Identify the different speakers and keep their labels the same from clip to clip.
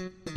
Speaker 1: Oh.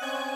Speaker 1: Bye.